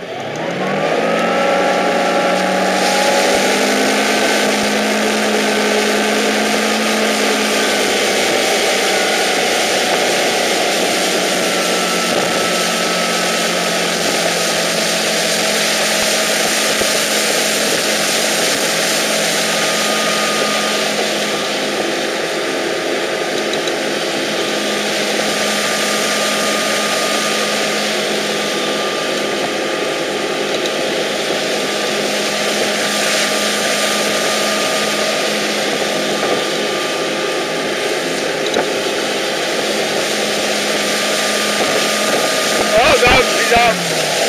Bye. out.